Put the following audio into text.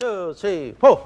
这吹破。